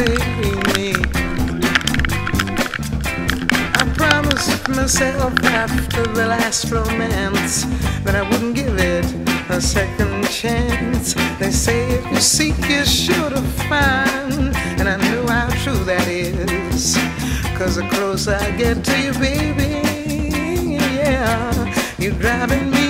saving me. I promised myself after the last romance that I wouldn't give it a second chance. They say if you seek, you're sure to find. And I know how true that is. Cause the closer I get to you, baby, yeah, you're driving me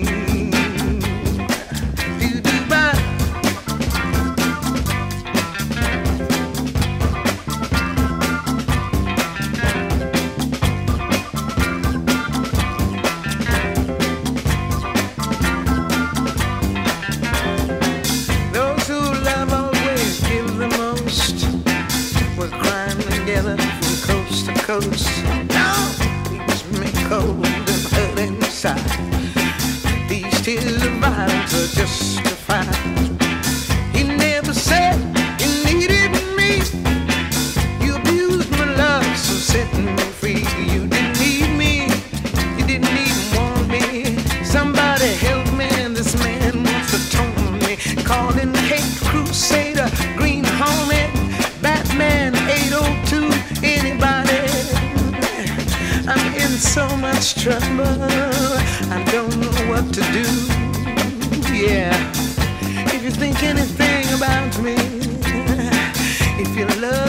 coast much trouble. I don't know what to do. Yeah. If you think anything about me, if you love.